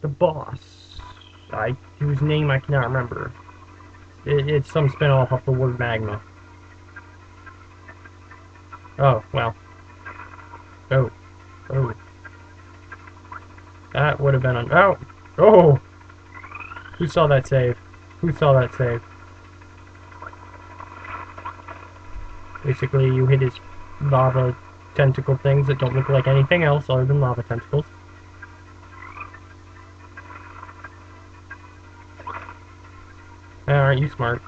the boss. I whose name I cannot remember. It, it's some spin-off of the word magma. Oh, well. Oh. Oh. That would have been on. Oh! Oh! Who saw that save? Who saw that save? Basically, you hit his lava tentacle things that don't look like anything else other than lava tentacles. Aren't you smart?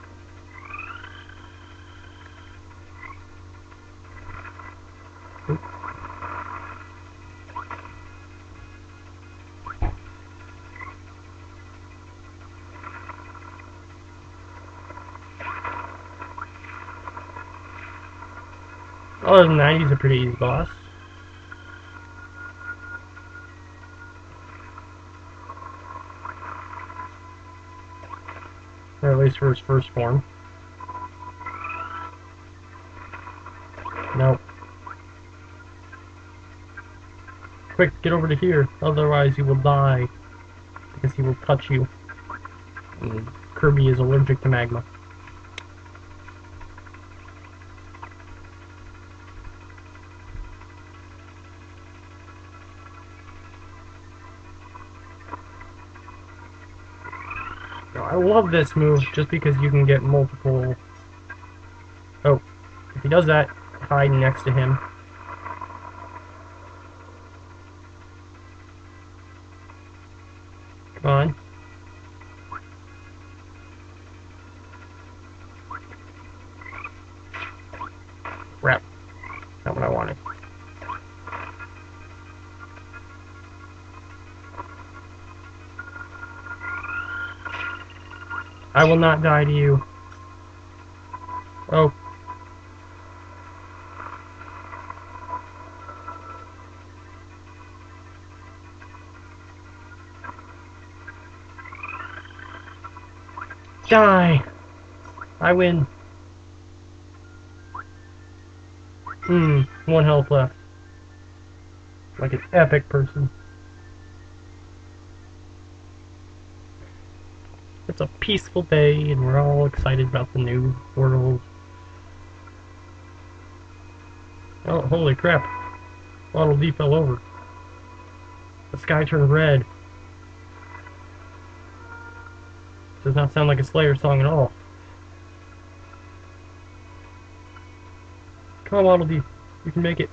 Oop. Other than that, he's a pretty easy boss. Or at least for his first form. Nope. Quick, get over to here, otherwise you will die. Because he will touch you. And Kirby is allergic to magma. I love this move just because you can get multiple. Oh, if he does that, hide next to him. Come on. Crap. Not what I wanted. I will not die to you. Oh. Die! I win. Hmm, one health left. Like an epic person. It's a peaceful day, and we're all excited about the new world. Oh, holy crap. Waddle Dee fell over. The sky turned red. Does not sound like a Slayer song at all. Come on, Dee. You can make it.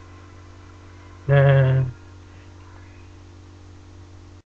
Nah.